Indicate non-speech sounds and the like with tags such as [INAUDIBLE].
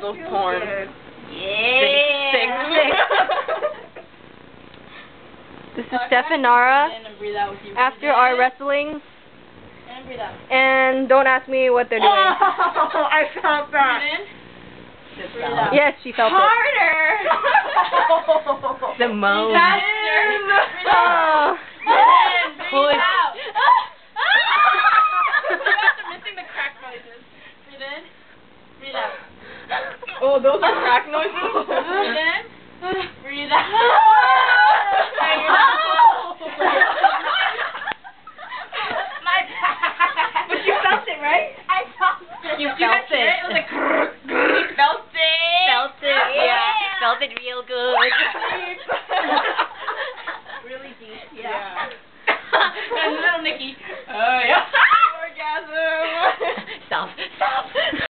Puzzle porn. Yeah. Six, six, This is Steph and Nara In and breathe out with you. after our wrestling, And breathe out. and don't ask me what they're doing. Oh, I felt that. Breathe in. Yes, she felt it. Harder. The moan. Faster. Breathe Oh. out. Breathe in. Breathe out. Oh, those are crack noises? Breathe in. Breathe out. My back. But you felt it, right? I felt it. You felt it. It was like grrr, grrr. You felt it. Felt it, yeah. yeah. Felt it real good. [LAUGHS] really deep, yeah. yeah. [LAUGHS] and little Nikki. Oh, yeah.